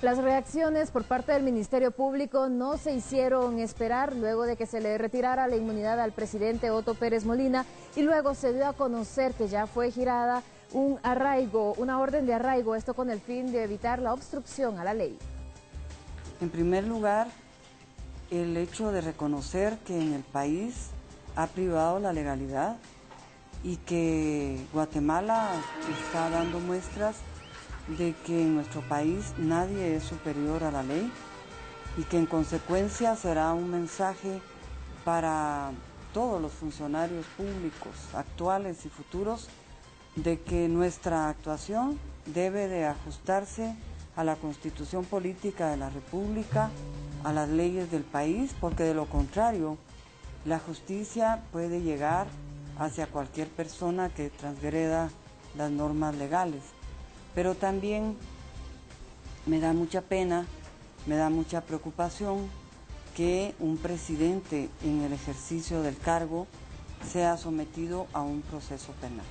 Las reacciones por parte del Ministerio Público no se hicieron esperar luego de que se le retirara la inmunidad al presidente Otto Pérez Molina y luego se dio a conocer que ya fue girada un arraigo, una orden de arraigo, esto con el fin de evitar la obstrucción a la ley. En primer lugar, el hecho de reconocer que en el país ha privado la legalidad y que Guatemala está dando muestras de que en nuestro país nadie es superior a la ley y que en consecuencia será un mensaje para todos los funcionarios públicos actuales y futuros de que nuestra actuación debe de ajustarse a la constitución política de la República, a las leyes del país, porque de lo contrario la justicia puede llegar hacia cualquier persona que transgreda las normas legales pero también me da mucha pena, me da mucha preocupación que un presidente en el ejercicio del cargo sea sometido a un proceso penal.